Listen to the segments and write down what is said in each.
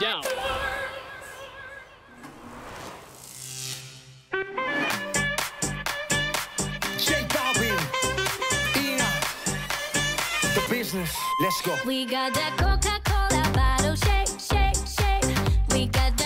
Down. J Balvin, Ina, The Business, let's go. We got that Coca-Cola bottle shake, shake, shake. We got that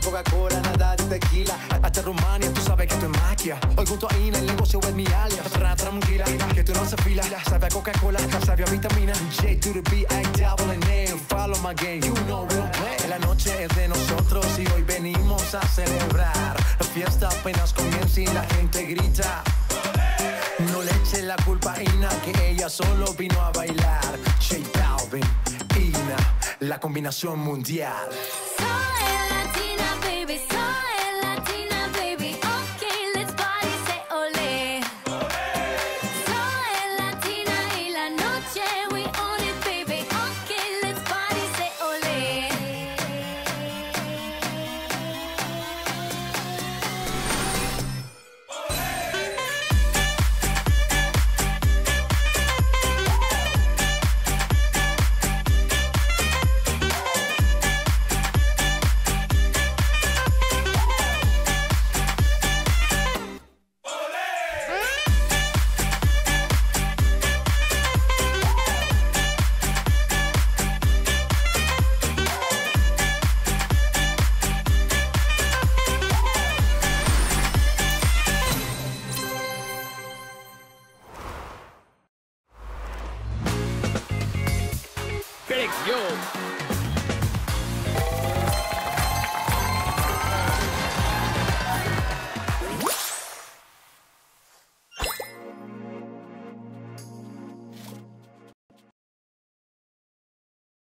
Coca-Cola, nada de tequila. Hasta Rumania, tú sabes que esto es magia. Hoy junto a Ina, el negocio es mi alias. Tra tranquila, que tú no se fila. Sabe a Coca-Cola, sabe a vitamina. J to the B, I double N. Follow my game, you know play. La noche es de nosotros y hoy venimos a celebrar. La fiesta apenas comienza y la gente grita. No le eche la culpa a Ina, que ella solo vino a bailar. J Balvin, Ina, la combinación mundial. yo